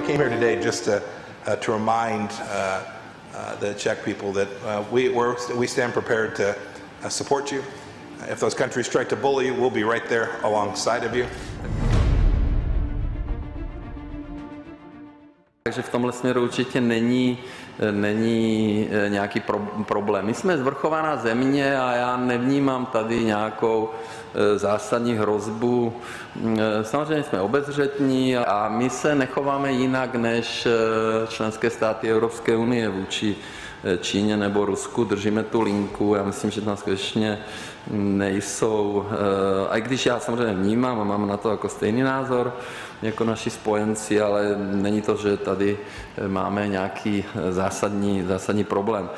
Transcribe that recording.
came here today just to, uh, to remind uh, uh, the Czech people that uh, we, we stand prepared to support you. If those countries try to bully you, we'll be right there alongside of you. Takže v tomhle směru určitě není, není eh, nějaký pro, problém. My jsme zvrchovaná země a já nevnímám tady nějakou eh, zásadní hrozbu. Mm, eh, Samozřejmě jsme obezřetní a my se nechováme jinak než členské státy Evropské unie vůči Číně nebo Rusku. Držíme tu linku. Já myslím, že tam skutečně nejsou, a i když já samozřejmě vnímám a mám na to jako stejný názor, jako naši spojenci, ale není to, že tady máme nějaký zásadní, zásadní problém.